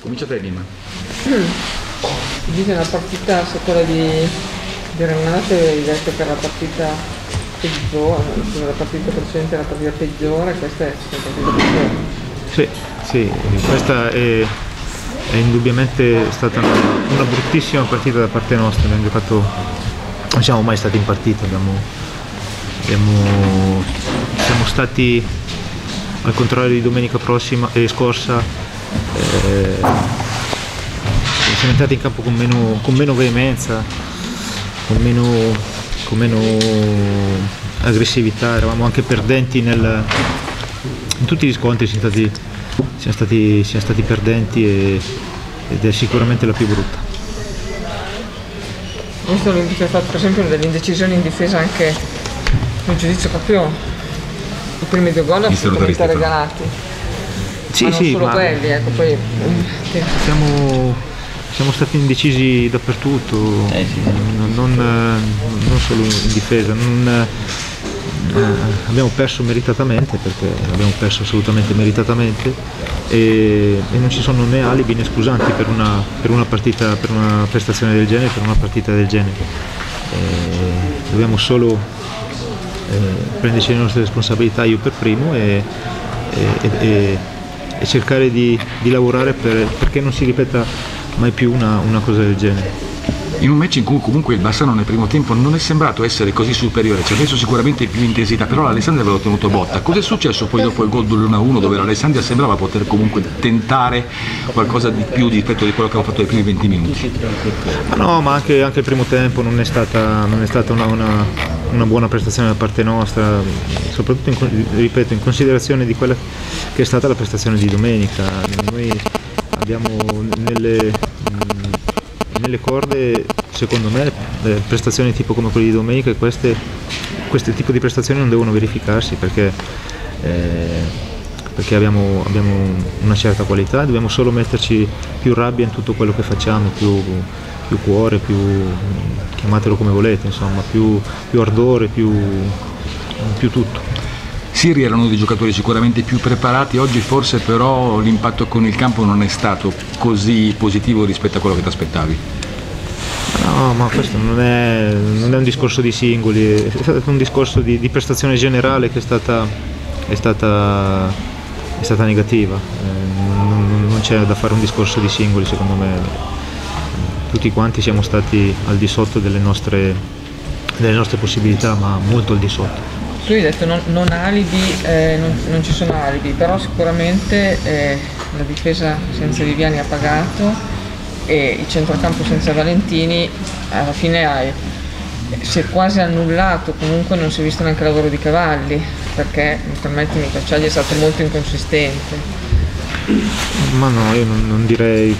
Comincia te Lima. Dice una partita su quella di, di Renate, hai detto che era la partita peggiore, la partita precedente era la partita peggiore, questa è la partita peggiore. Sì, sì, questa è, è indubbiamente stata una, una bruttissima partita da parte nostra, abbiamo giocato, non siamo mai stati in partita, abbiamo, abbiamo, siamo stati al contrario di domenica prossima e scorsa eh, siamo entrati in campo con meno, con meno veemenza, con meno, con meno, aggressività, eravamo anche perdenti nel, in tutti gli scontri, siamo stati, siamo stati, siamo stati perdenti e, ed è sicuramente la più brutta. Visto che ha fatto per esempio delle indecisioni in difesa anche nel giudizio proprio i primi due gol assolutamente regalati. Sì, ma non sì, solo ma quelli, ecco, poi siamo, siamo stati indecisi dappertutto, Eh, sì. non, non, eh, non solo in difesa. non, eh, abbiamo perso meritatamente perché abbiamo perso assolutamente meritatamente e, e non ci sono né alibi né scusanti per una, per una partita, per una prestazione del genere, per una partita del genere. Eh, dobbiamo solo eh, prenderci le nostre responsabilità io per primo e, e- e- e cercare di, di lavorare per- perché non si ripeta mai più una, una cosa del genere. In un match in cui comunque il Bassano nel primo tempo non è sembrato essere così superiore, ci ha messo sicuramente più intensità, però l'Alessandria aveva ottenuto botta. Cosa è successo poi dopo il gol dell'1-1 dove l'Alessandria sembrava poter comunque tentare qualcosa di più rispetto di quello che aveva fatto nei primi 20 minuti? Ma no, ma anche, anche il primo tempo non è stata, non è stata una, una- una buona prestazione da parte nostra, soprattutto in, ripeto, in considerazione di quella che è stata la prestazione di domenica. Noi abbiamo nelle, mh, nelle corde, secondo me, prestazioni tipo come quelle di domenica e queste, questo tipo di prestazioni non devono verificarsi perché, eh, perché abbiamo, abbiamo una certa qualità, dobbiamo solo metterci più rabbia in tutto quello che facciamo, più, più cuore, più, chiamatelo come volete, insomma, più, più ardore, più, più tutto. Siri erano dei giocatori sicuramente più preparati, oggi forse però l'impatto con il campo non è stato così positivo rispetto a quello che ti aspettavi. No, ma questo non è, non è un discorso di singoli, è stato un discorso di, di prestazione generale che è stata, è stata, è stata negativa. Eh, non, non c'è da fare un discorso di singoli secondo me. Tutti quanti siamo stati al di sotto delle nostre, delle nostre possibilità, ma molto al di sotto. Tu hai detto non, non alibi, eh, non, non ci sono alibi, però sicuramente eh, la difesa senza Viviani ha pagato e il centrocampo senza Valentini alla fine hai, si è quasi annullato, comunque non si è visto neanche il lavoro di Cavalli, perché permettimi, Cacciagli è stato molto inconsistente. Ma no, io non, non direi,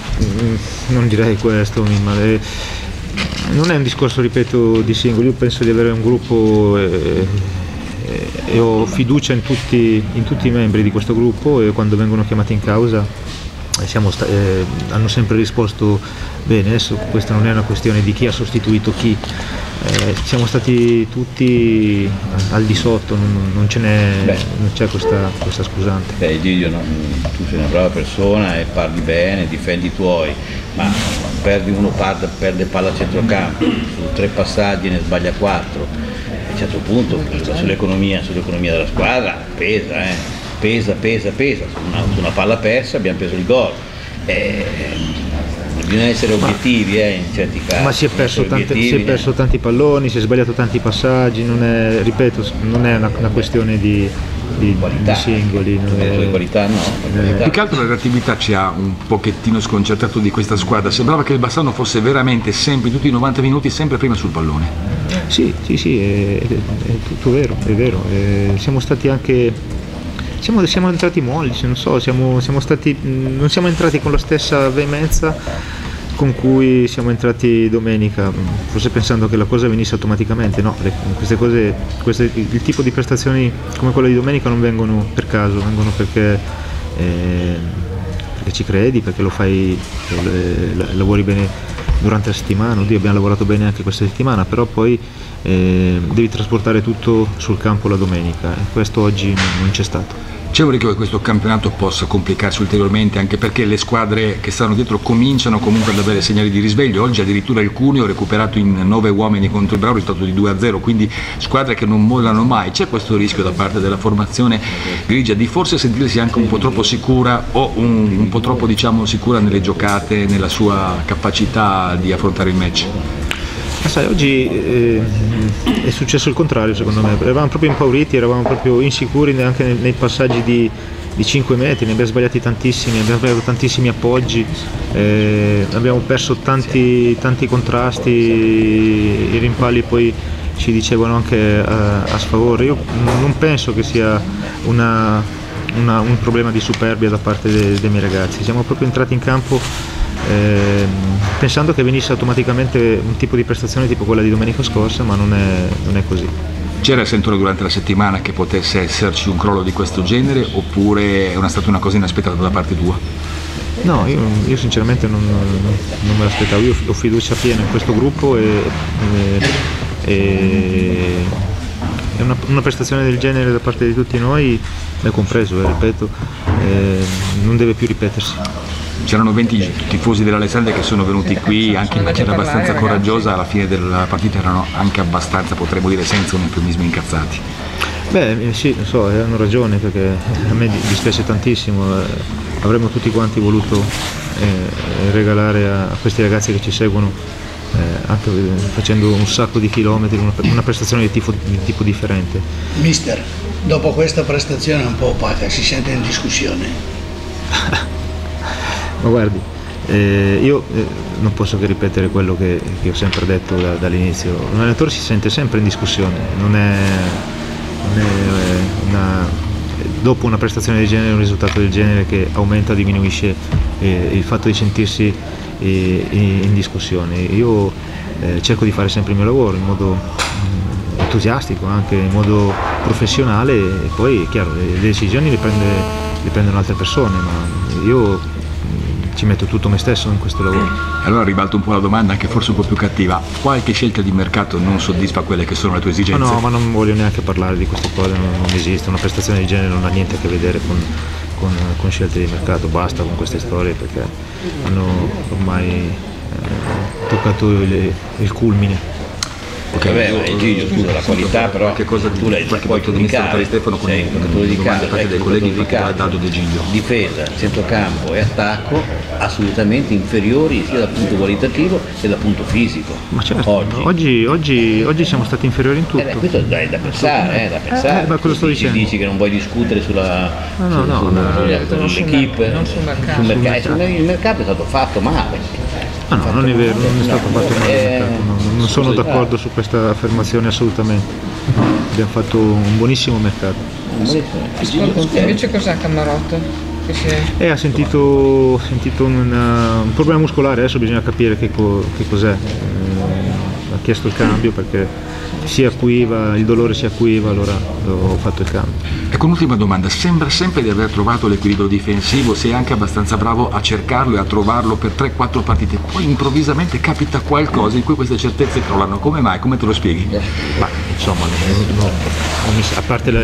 non direi questo, Mimma. Non è un discorso, ripeto, di singoli, io penso di avere un gruppo eh, e ho fiducia in tutti, in tutti i membri di questo gruppo e quando vengono chiamati in causa eh, eh, hanno sempre risposto bene, adesso questa non è una questione di chi ha sostituito chi, Eh, siamo stati tutti al di sotto, non, non ce n'è, Beh. non c'è questa, questa scusante. Beh, Didio, no, tu sei una brava persona e parli bene, difendi i tuoi, ma perdi uno perde, perde palla a centrocampo, su tre passaggi ne sbaglia quattro. A un certo punto sull'economia, sull'economia della squadra pesa, eh. pesa, pesa, pesa. Su una, su una palla persa abbiamo preso il gol. Eh, bisogna essere obiettivi eh, in certi casi. Ma si è, perso tante- si è obiettivi, eh. perso tanti palloni, si è sbagliato tanti passaggi, non è, ripeto, non è una, una questione di, di- qualità. di singoli. non è- le qualità no, per qualità. Più che altro la reattività ci ha un pochettino sconcertato di questa squadra, sembrava che il Bassano fosse veramente sempre, in tutti i 90 minuti, sempre prima sul pallone. Sì, sì, sì, è, è- è tutto vero, è vero. Eh, siamo stati anche. Siamo, siamo entrati molli, non so, siamo, siamo stati, mh, non siamo entrati con la stessa veemenza con cui siamo entrati domenica, forse pensando che la cosa venisse automaticamente, no, le- queste cose, queste- il tipo di prestazioni come quella di domenica non vengono per caso, vengono perché, eh, perché ci credi, perché lo fai, eh, la- lavori bene durante la settimana, oddio abbiamo lavorato bene anche questa settimana, però poi eh, devi trasportare tutto sul campo la domenica e questo oggi non c'è stato. C'è un rischio che questo campionato possa complicarsi ulteriormente anche perché le squadre che stanno dietro cominciano comunque ad avere segnali di risveglio. Oggi addirittura il Cuneo recuperato in 9 uomini contro il Bravo, risultato di 2-0, quindi squadre che non mollano mai. C'è questo rischio da parte della formazione grigia di forse sentirsi anche un po' troppo sicura o un, un po' troppo diciamo, sicura nelle giocate, nella sua capacità di affrontare il match? Sai, oggi eh, è successo il contrario secondo me, eravamo proprio impauriti, eravamo proprio insicuri anche nei, nei passaggi di, di 5 metri, ne abbiamo sbagliati tantissimi, abbiamo sbagliato tantissimi appoggi, eh, abbiamo perso tanti, tanti contrasti, i rimpalli poi ci dicevano anche a, a sfavore. Io non penso che sia una, una, un problema di superbia da parte dei, dei miei ragazzi, siamo proprio entrati in campo eh, pensando che venisse automaticamente un tipo di prestazione tipo quella di domenica scorsa, ma non è, non è così. C'era sentore durante la settimana che potesse esserci un crollo di questo genere oppure è una, stata una cosa inaspettata da parte tua? No, io, io sinceramente non, non, me l'aspettavo, io ho fiducia piena in questo gruppo e, e, e una, una, prestazione del genere da parte di tutti noi, me compreso, eh, ripeto, eh, non deve più ripetersi c'erano 20 tifosi dell'Alessandria che sono venuti qui anche in maniera abbastanza coraggiosa, alla fine della partita erano anche abbastanza, potremmo dire, senza un eufemismo incazzati. Beh, eh, sì, so, eh, hanno ragione perché a me dispiace tantissimo, eh, avremmo tutti quanti voluto eh, regalare a, a, questi ragazzi che ci seguono, eh, anche facendo un sacco di chilometri, una, una prestazione di tipo, di tipo differente. Mister, dopo questa prestazione un po' opaca, si sente in discussione? Ma guardi, eh, io eh, non posso che ripetere quello che, che ho sempre detto da, dall'inizio. Un allenatore si sente sempre in discussione, non è, non è eh, una, dopo una prestazione del genere, un risultato del genere che aumenta o diminuisce eh, il fatto di sentirsi eh, in discussione. Io eh, cerco di fare sempre il mio lavoro in modo mm, entusiastico, anche in modo professionale e poi chiaro le decisioni le, prende, le prendono altre persone, ma io ci metto tutto me stesso in questo lavoro. Allora ribalto un po' la domanda, anche forse un po' più cattiva. Qualche scelta di mercato non soddisfa quelle che sono le tue esigenze? Ma no, ma non voglio neanche parlare di queste cose, non, non esiste. Una prestazione di genere non ha niente a che vedere con, con, con scelte di mercato, basta con queste storie perché hanno ormai eh, toccato il, il culmine. Okay. Vabbè, ma Egidio, scusa, la qualità però che cosa tu l'hai qualche giudicare, di Stefano con un giudicare, fatte dai colleghi dato De Giglio. Difesa, centrocampo e attacco assolutamente inferiori sia dal punto qualitativo che dal punto fisico. Ma certo, oggi, oggi, oggi, oggi siamo stati inferiori in tutto. Eh beh, questo è da pensare, eh, da pensare. Eh, ma cosa sto dicendo? Dici che non vuoi discutere sulla no, no, no, no, sull'equipe. Sul mercato. Il mercato è stato fatto male. Ah no, non è vero, non è stato fatto male. No, non sono d'accordo su questa affermazione assolutamente. Abbiamo fatto un buonissimo mercato. Invece cos'è Camarotto? Eh, ha sentito, sentito una, un problema muscolare, adesso bisogna capire che, co, che cos'è. Chiesto il cambio perché si acuiva, il dolore si acuiva, allora ho fatto il cambio. Ecco un'ultima domanda, sembra sempre di aver trovato l'equilibrio difensivo, sei anche abbastanza bravo a cercarlo e a trovarlo per 3-4 partite, poi improvvisamente capita qualcosa in cui queste certezze crollano, come mai? Come te lo spieghi? Ma insomma, a parte la,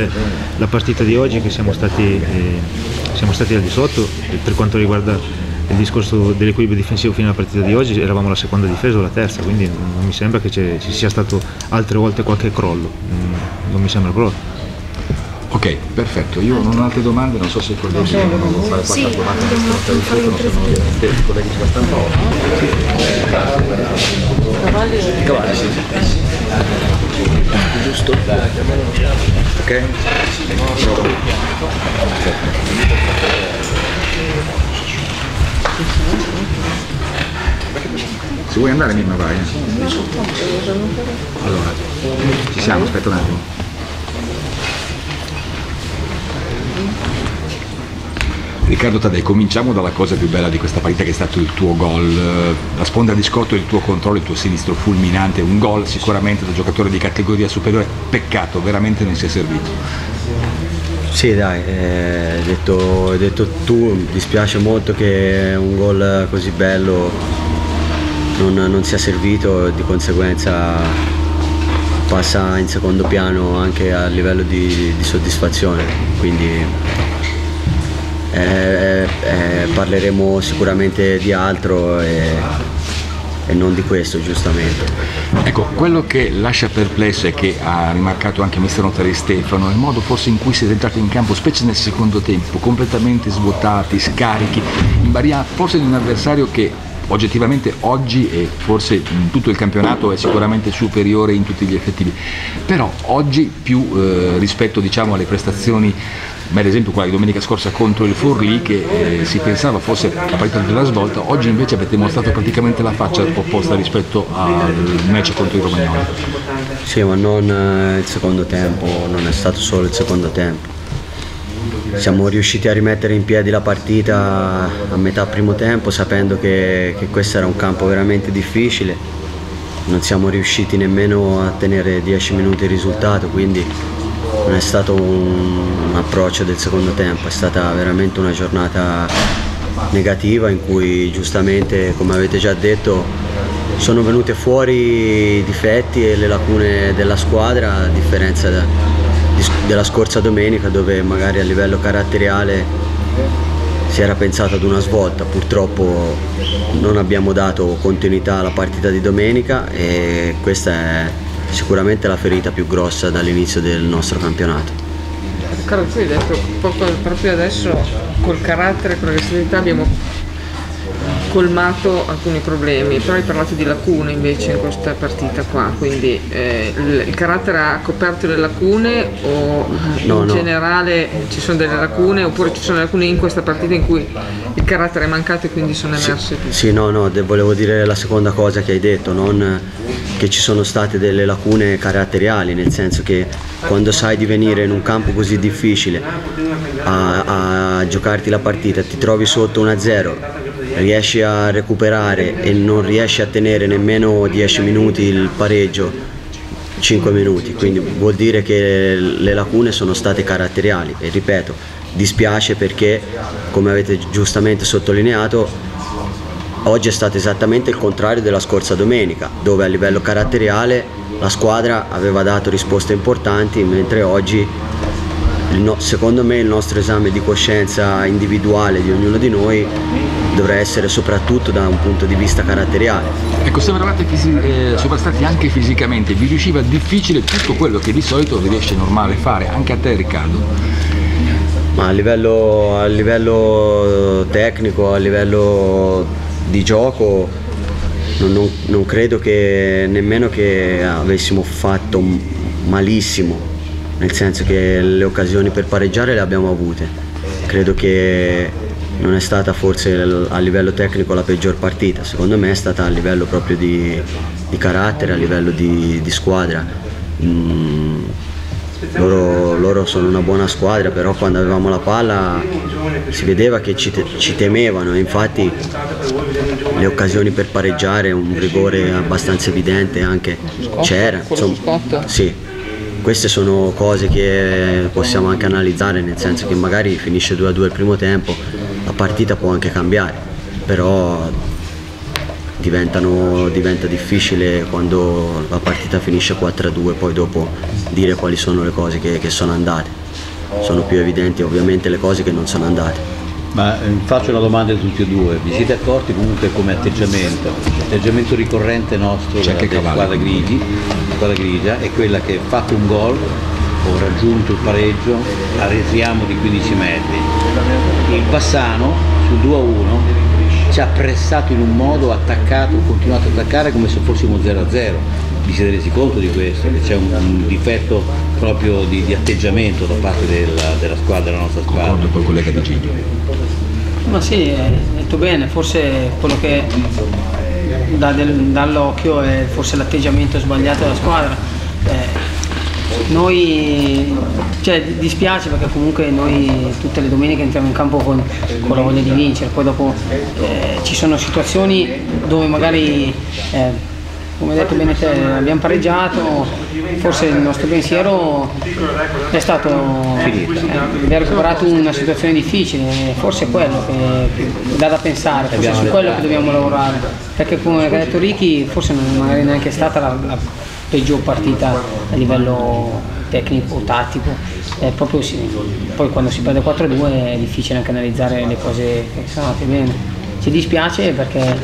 la, partita di oggi che siamo stati, eh, siamo stati al di sotto, per quanto riguarda il discorso dell'equilibrio difensivo fino alla partita di oggi eravamo la seconda difesa o la terza, quindi non mi sembra che ci sia stato altre volte qualche crollo, non mi sembra proprio. Ok, perfetto, io non ho altre domande, non so se i colleghi vogliono fare qualche sì, domanda che ovviamente i colleghi sulla stampa. Cavalli? Cavalli, sì. Giusto? Ok? Se vuoi andare Mimma vai. Allora, ci siamo, aspetta un attimo. Riccardo Tadei, cominciamo dalla cosa più bella di questa partita che è stato il tuo gol. La sponda di scotto, il tuo controllo, il tuo sinistro fulminante, un gol sicuramente da giocatore di categoria superiore. Peccato, veramente non si è servito. Sì dai, eh, hai detto, detto tu, mi dispiace molto che un gol così bello non, non sia servito di conseguenza passa in secondo piano anche a livello di, di soddisfazione. Quindi eh, eh, parleremo sicuramente di altro e, e non di questo giustamente. Ecco, quello che lascia perplesso e che ha rimarcato anche mister Notari Stefano è il modo forse in cui siete entrati in campo, specie nel secondo tempo, completamente svuotati, scarichi, in baria forse di un avversario che oggettivamente oggi e forse in tutto il campionato è sicuramente superiore in tutti gli effettivi, però oggi più eh, rispetto diciamo, alle prestazioni ma ad esempio quella di domenica scorsa contro il Forlì che eh, si pensava fosse la partita della svolta, oggi invece avete mostrato praticamente la faccia opposta rispetto al match contro i Romagnoli. Sì, ma non eh, il secondo tempo, non è stato solo il secondo tempo. Siamo riusciti a rimettere in piedi la partita a metà primo tempo sapendo che, che questo era un campo veramente difficile. Non siamo riusciti nemmeno a tenere 10 minuti il risultato, quindi non è stato un, approccio del secondo tempo, è stata veramente una giornata negativa in cui giustamente, come avete già detto, sono venute fuori i difetti e le lacune della squadra a differenza da, di, della scorsa domenica dove magari a livello caratteriale si era pensato ad una svolta, purtroppo non abbiamo dato continuità alla partita di domenica e questa è sicuramente la ferita più grossa dall'inizio del nostro campionato. Carlo, tu hai detto proprio, adesso col carattere con l'aggressività abbiamo colmato alcuni problemi, però hai parlato di lacune invece in questa partita qua, quindi eh, il, carattere ha coperto le lacune o no, in no. generale ci sono delle lacune oppure ci sono lacune in questa partita in cui il carattere è mancato e quindi sono emerse? Sì, sì no, no, volevo dire la seconda cosa che hai detto, non che ci sono state delle lacune caratteriali, nel senso che quando sai di venire in un campo così difficile a, a giocarti la partita, ti trovi sotto 1-0 riesci a recuperare e non riesci a tenere nemmeno 10 minuti il pareggio 5 minuti. Quindi vuol dire che le lacune sono state caratteriali. E ripeto dispiace perché come avete giustamente sottolineato oggi è stato esattamente il contrario della scorsa domenica dove a livello caratteriale la squadra aveva dato risposte importanti mentre oggi secondo me il nostro esame di coscienza individuale di ognuno di noi dovrà essere soprattutto da un punto di vista caratteriale. Ecco, sembravate fisi- eh, sovrastati anche fisicamente, vi riusciva difficile tutto quello che di solito riesce normale fare, anche a te Riccardo? Ma a livello, a livello tecnico, a livello di gioco, non, non, non credo che nemmeno che avessimo fatto malissimo, nel senso che le occasioni per pareggiare le abbiamo avute. Credo che non è stata forse a livello tecnico la peggior partita, secondo me è stata a livello proprio di, di carattere, a livello di, di squadra. Mm, loro, loro, sono una buona squadra, però quando avevamo la palla si vedeva che ci, te, ci temevano, infatti le occasioni per pareggiare, un rigore abbastanza evidente anche c'era. Sì, queste sono cose che possiamo anche analizzare, nel senso che magari finisce 2-2 il primo tempo, la partita può anche cambiare, però diventa difficile quando la partita finisce 4-2 poi dopo dire quali sono le cose che, che sono andate. Sono più evidenti ovviamente le cose che non sono andate. Ma eh, faccio una domanda a tutti e due, vi siete accorti comunque come atteggiamento? L'atteggiamento ricorrente nostro della, della squadra, grigi, squadra grigia è quella che fatto un gol o raggiunto il pareggio arriviamo di 15 metri. Il Bassano sul 2 a 1 ci ha pressato in un modo, attaccato, continuato ad attaccare come se fossimo 0 a 0. Vi siete resi conto di questo? Che c'è un, un, difetto proprio di, di, atteggiamento da parte della, della squadra, della nostra squadra. Concordo col collega di Gigio. Ma sì, hai detto bene, forse quello che dà dall'occhio è forse l'atteggiamento sbagliato della squadra. Eh, noi cioè, dispiace perché comunque noi tutte le domeniche entriamo in campo con, con la voglia di vincere, poi dopo eh, ci sono situazioni dove magari eh, come hai detto bene te abbiamo pareggiato, forse il nostro pensiero è stato eh, aver recuperato una situazione difficile, forse è quello che, dà da pensare, forse è su quello che dobbiamo lavorare, perché come ha detto Ricky forse non è neanche stata la, la peggior partita a livello tecnico, tattico, è proprio sì. Poi quando si perde 4-2 è difficile anche analizzare le cose che sono andate bene. Ci dispiace perché è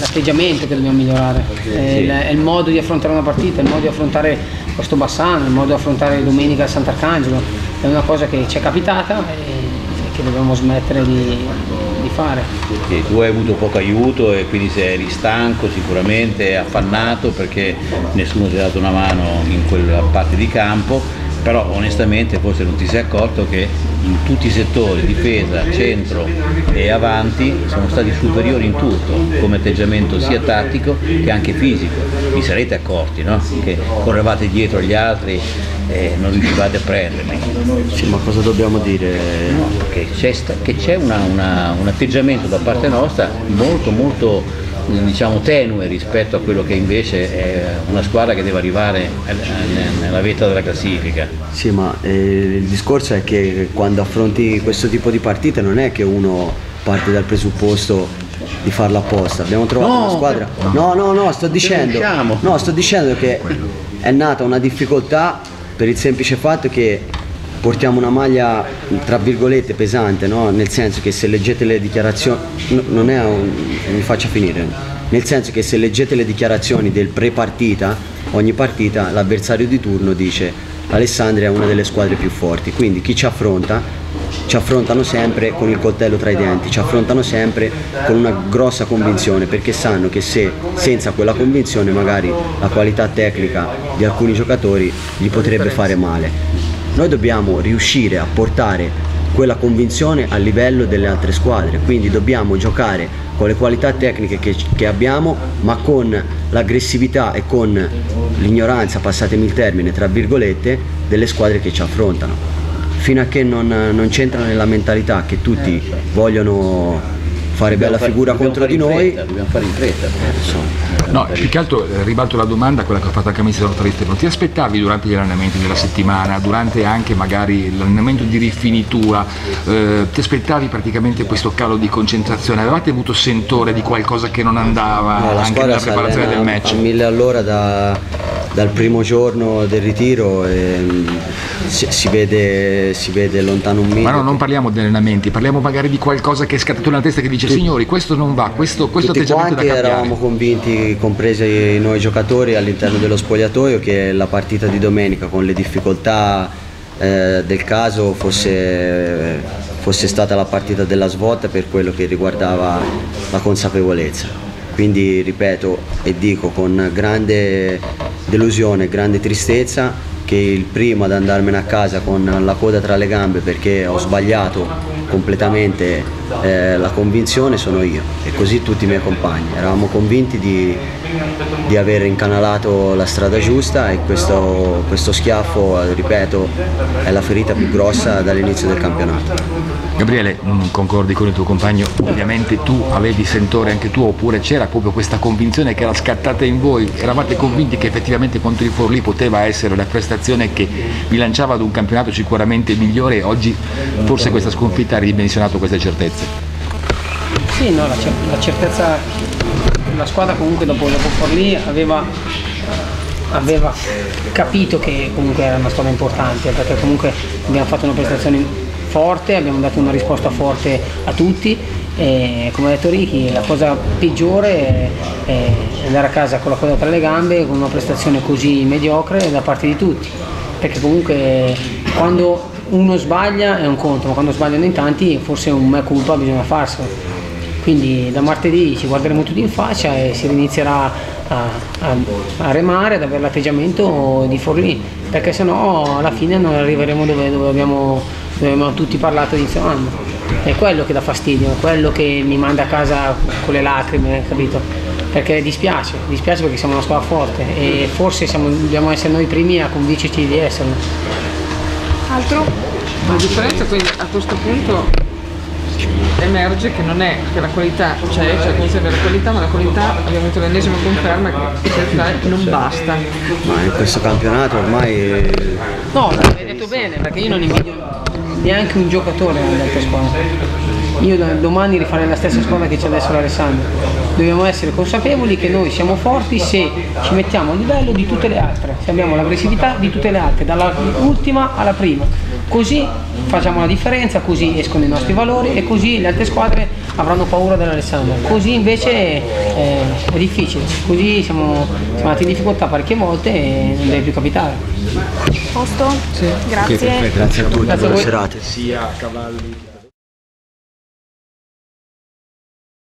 l'atteggiamento che dobbiamo migliorare, è, il, è il modo di affrontare una partita, il modo di affrontare questo Bassano, il modo di affrontare domenica il Sant'Arcangelo, è una cosa che ci è capitata e che dobbiamo smettere di, di fare. Sì, tu hai avuto poco aiuto e quindi sei stanco sicuramente, affannato perché nessuno ti ha dato una mano in quella parte di campo però onestamente forse non ti sei accorto che in tutti i settori, difesa, centro e avanti, sono stati superiori in tutto, come atteggiamento sia tattico che anche fisico. Vi sarete accorti, no? Che correvate dietro agli altri e non riuscivate a prenderli. Sì, ma cosa dobbiamo dire? No, che c'è, un atteggiamento da parte nostra molto molto diciamo tenue rispetto a quello che invece è una squadra che deve arrivare nella vetta della classifica. Sì, ma eh, il discorso è che quando affronti questo tipo di partite non è che uno parte dal presupposto di farla apposta. Abbiamo trovato no, una squadra. No, no, no, sto dicendo. No, sto dicendo che è nata una difficoltà per il semplice fatto che portiamo una maglia tra virgolette pesante, no? nel senso che se leggete le dichiarazioni, no, non è un, mi faccia finire, nel senso che se leggete le dichiarazioni del pre-partita, ogni partita l'avversario di turno dice Alessandria è una delle squadre più forti, quindi chi ci affronta ci affrontano sempre con il coltello tra i denti, ci affrontano sempre con una grossa convinzione perché sanno che se senza quella convinzione magari la qualità tecnica di alcuni giocatori gli potrebbe fare male. Noi dobbiamo riuscire a portare quella convinzione a livello delle altre squadre, quindi dobbiamo giocare con le qualità tecniche che, che abbiamo, ma con l'aggressività e con l'ignoranza, passatemi il termine, tra virgolette, delle squadre che ci affrontano. Fino a che non, non c'entra nella mentalità che tutti vogliono fare bella fare, figura contro di noi. Fretta, dobbiamo fare in fretta. No, più che altro eh, ribalto la domanda, quella che ho fatto anche a Mister Stefano, ti aspettavi durante gli allenamenti della settimana, durante anche magari l'allenamento di rifinitura, eh, ti aspettavi praticamente questo calo di concentrazione? Avevate avuto sentore di qualcosa che non andava no, anche nella preparazione del match? A mille all'ora da, dal primo giorno del ritiro e, si, si, vede, si, vede, lontano un minuto. Ma no, non parliamo di allenamenti, parliamo magari di qualcosa che è scattato nella testa che dice dice signori questo non va, questo, questo Tutti atteggiamento quanti da cambiare. eravamo convinti, compresi noi giocatori all'interno dello spogliatoio, che la partita di domenica con le difficoltà eh, del caso fosse, fosse stata la partita della svolta per quello che riguardava la consapevolezza. Quindi ripeto e dico con grande delusione, grande tristezza che il primo ad andarmene a casa con la coda tra le gambe perché ho sbagliato completamente eh, la convinzione sono io e così tutti i miei compagni. Eravamo convinti di, di aver incanalato la strada giusta e questo, questo schiaffo, ripeto, è la ferita più grossa dall'inizio del campionato. Gabriele, concordi con il tuo compagno? Ovviamente tu avevi sentore anche tu oppure c'era proprio questa convinzione che era scattata in voi? Eravate convinti che effettivamente contro il Forlì poteva essere la prestazione che vi lanciava ad un campionato sicuramente migliore e oggi forse questa sconfitta ha ridimensionato queste certezze? Sì, no, la, la certezza, la squadra comunque dopo, dopo Forlì aveva aveva capito che comunque era una squadra importante perché comunque abbiamo fatto una prestazione forte, abbiamo dato una risposta forte a tutti. E come ha detto Ricky la cosa peggiore è andare a casa con la coda tra le gambe con una prestazione così mediocre da parte di tutti. Perché comunque quando uno sbaglia è un conto ma quando sbagliano in tanti forse un mea culpa bisogna farselo. Quindi da martedì ci guarderemo tutti in faccia e si inizierà a, a, a remare, ad avere l'atteggiamento di Forlì perché sennò alla fine non arriveremo dove, dove abbiamo abbiamo tutti parlato di inizio anno. È quello che dà fastidio, è quello che mi manda a casa con le lacrime, capito? Perché dispiace, dispiace perché siamo una squadra forte e forse siamo, dobbiamo essere noi i primi a convincerci di esserlo. Altro? La differenza quindi a questo punto emerge che non è che la qualità c'è, cioè conserva la qualità, ma la qualità abbiamo avuto l'ennesima conferma che non basta. Ma in questo campionato ormai... No, l'hai detto bene, perché io non invidio neanche un giocatore nelle altre squadre. Io da- domani rifarei la stessa squadra che c'è adesso l'Alessandro. Dobbiamo essere consapevoli che noi siamo forti se ci mettiamo a livello di tutte le altre, se abbiamo l'aggressività di tutte le altre, dall'ultima alla prima. Così facciamo la differenza, così escono i nostri valori e così le altre squadre avranno paura dell'Alessandro. Così invece eh, è difficile, così siamo, siamo andati in difficoltà parecchie volte e non deve più capitare. Posto? Grazie. Grazie a tutti, Grazie a buone voi. serate. sia cavalli